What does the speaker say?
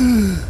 Hmm.